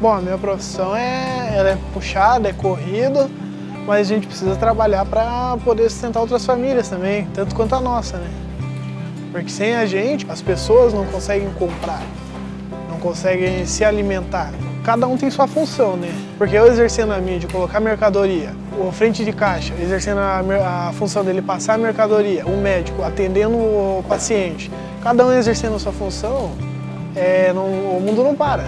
Bom, a minha profissão é, ela é puxada, é corrida, mas a gente precisa trabalhar para poder sustentar outras famílias também, tanto quanto a nossa, né? Porque sem a gente, as pessoas não conseguem comprar, não conseguem se alimentar. Cada um tem sua função, né? Porque eu exercendo a minha de colocar mercadoria, o frente de caixa exercendo a, a função dele passar a mercadoria, o médico atendendo o paciente, cada um exercendo a sua função, é, não, o mundo não para.